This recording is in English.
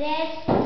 Yes.